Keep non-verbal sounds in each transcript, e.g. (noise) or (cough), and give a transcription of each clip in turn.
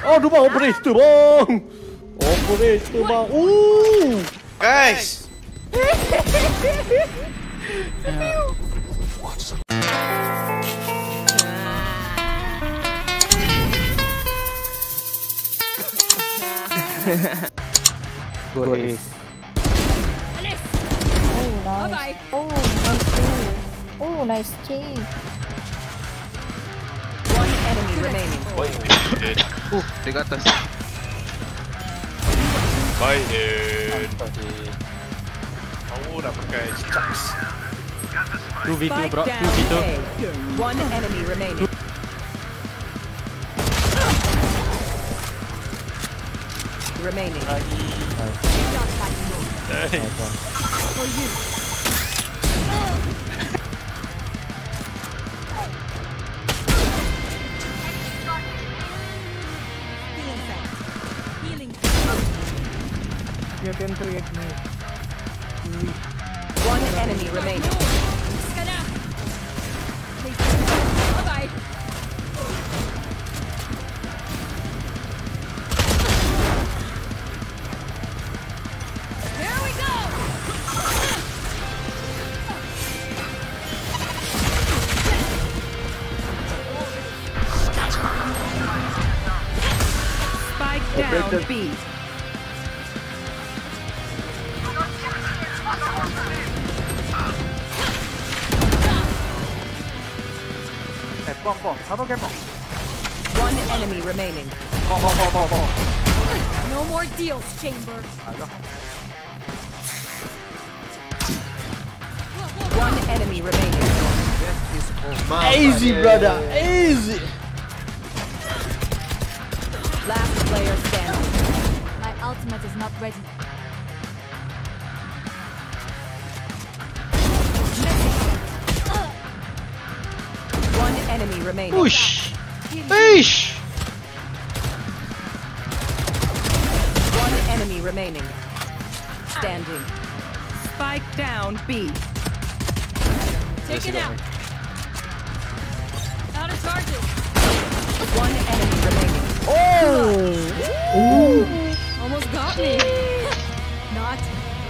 Aduh bang, operator bang. Operator bang. Ooh. Guys! Good ace. Oh, nice. Oh, nice kill. Oh, nice kill. One enemy remaining. Uh, they got us. Bye, dude. Aku dah pakai chucks. 2v2 bro, 2v2. One enemy remaining. Remaining. One enemy remaining. There we go. Spike down B. One enemy remaining. No more deals, Chamber. One enemy remaining. Easy brother, easy. Last player standing. My ultimate is not ready. Enemy remaining. Push! Push! One enemy remaining. Standing. Spike down B. Take it out. Out of charges. One enemy remaining. Oh! Ooh. Almost got me. (laughs) Not.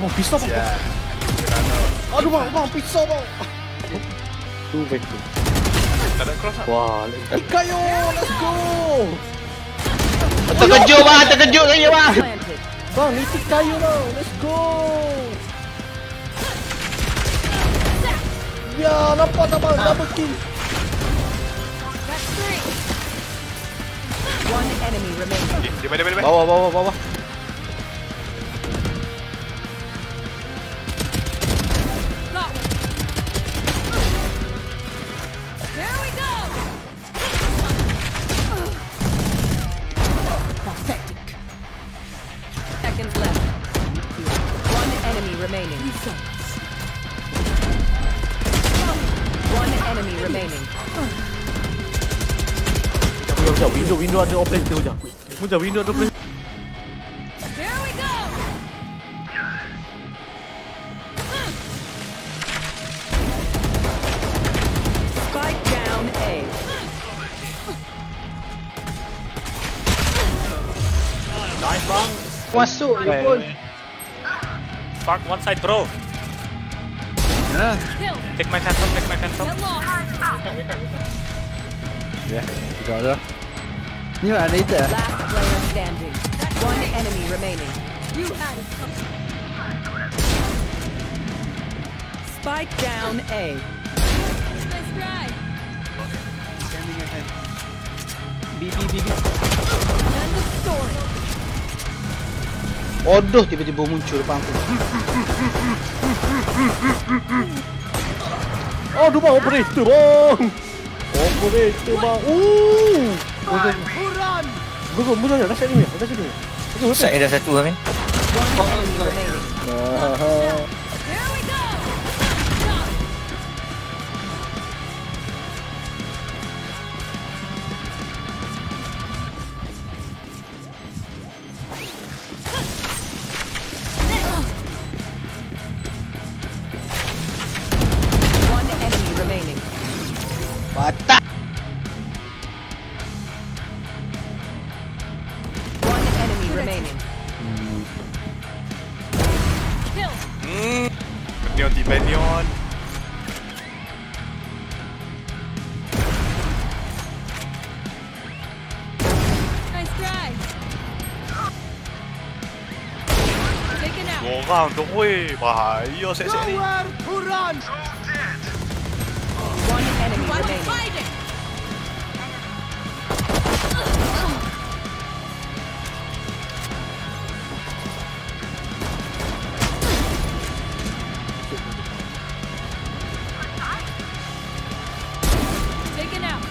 Oh, pisau bang. Yeah. Aduh bang, bang, pisau bang. 2v2. Tak ada cross lah. Wah, Ikayo, let's go. Terkejut bang, terkejut saya bang! Bang, ini kayu bang, let's go. Ya, nampak tak bang, double kill. One enemy remaining. Main, dia main, dia main. Bawah, bawah, bawah. Enemy remaining. Jom, jom, window, window ada operator jom. Jom, window ada operator. There we go. Spike down A. Nice bang. Masuk je pun. Spark one side bro. Kill. Take my phantom, take my phantom. Get lost. Last player standing. One enemy remaining. You had it. Spike down A. Nice try. End of story. Bodoh tiba-tiba muncul depan aku. Aduh bang, operator bang. Operator bang. Ooh. Run. Go, go, move on. That's enemy. That's enemy. Go, go. Saya dah satu kan. One Taken out. Go round, ôi, bahaya set-set ni. One enemy Watch remaining. hiding. Taken out.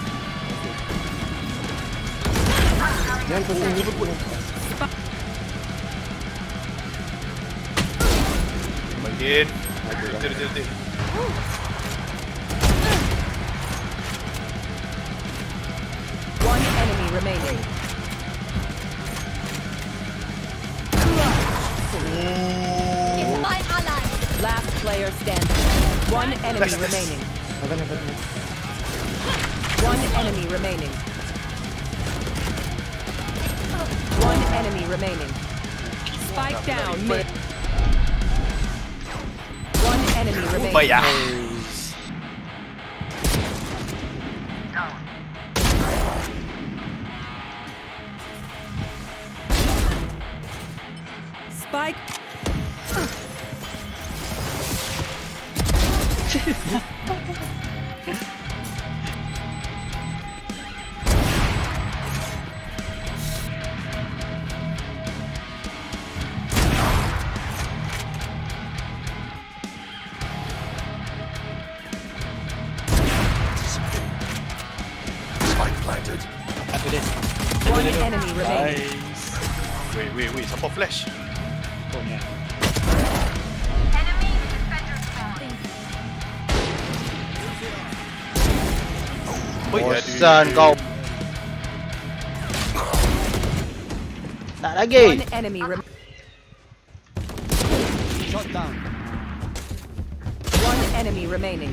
Jangan kau sini pun. Bagian. Betul, betul, betul. One enemy remaining. It's my ally. Last player standing. One enemy Nice, nice. remaining. Ada ada. One enemy remaining. One enemy remaining. Spike down mid. Enemy remaining. Bayar. Spike. Siapa flash? Oi, Bosan aduh. kau. Tak lagi. One enemy rem- One enemy remaining.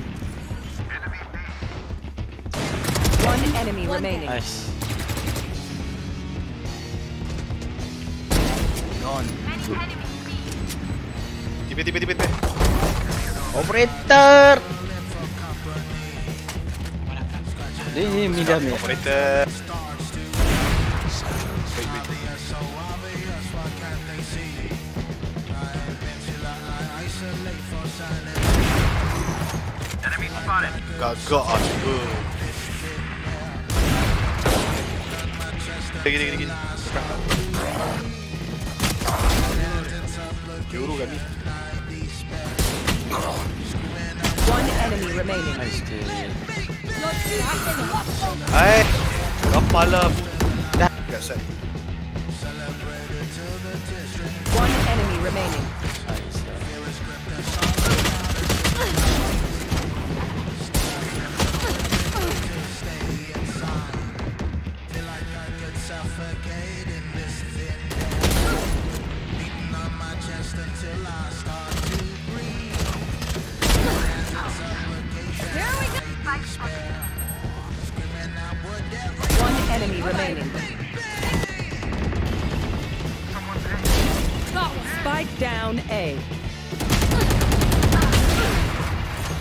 One enemy remaining. Nice. on. Tipe, tipe, tipe, tipe. Operator. Ini midam ni. Operator. Gagak aku. Gini gini gini. Gini. Juru kami. One enemy remaining. Hai. Kepala. Dah. Gas set. One enemy remaining. Remaining. Spike down A.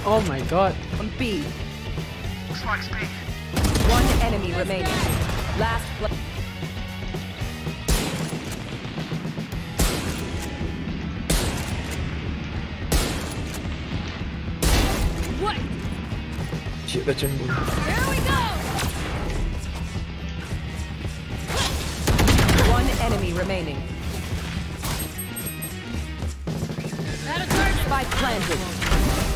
Oh my god. On B. One enemy remaining. Last pla- What? Cik dah cemburu. Here remaining. Spike planted.